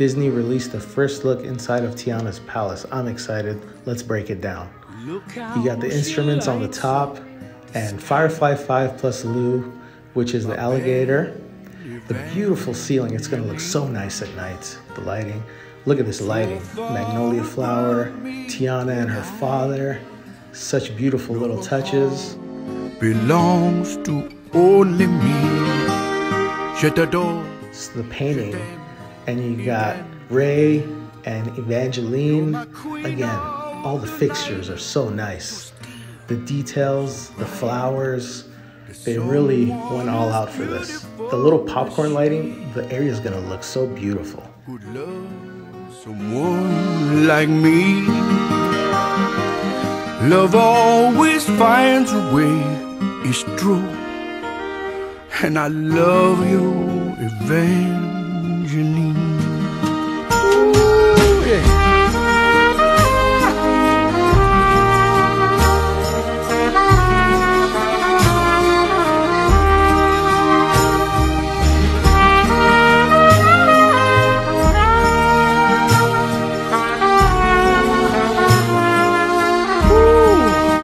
Disney released the first look inside of Tiana's palace. I'm excited. Let's break it down. You got the instruments on the top and Firefly 5 plus Lou, which is the alligator. The beautiful ceiling, it's gonna look so nice at night, the lighting. Look at this lighting, magnolia flower, Tiana and her father. Such beautiful little touches. belongs to only me. Je t'adore. The painting, and you got Ray and Evangeline. Again, all the fixtures are so nice. The details, the flowers, they really went all out for this. The little popcorn lighting, the area is gonna look so beautiful. Would love someone like me. Love always finds a way, it's true. And I love you, Evangeline. 日历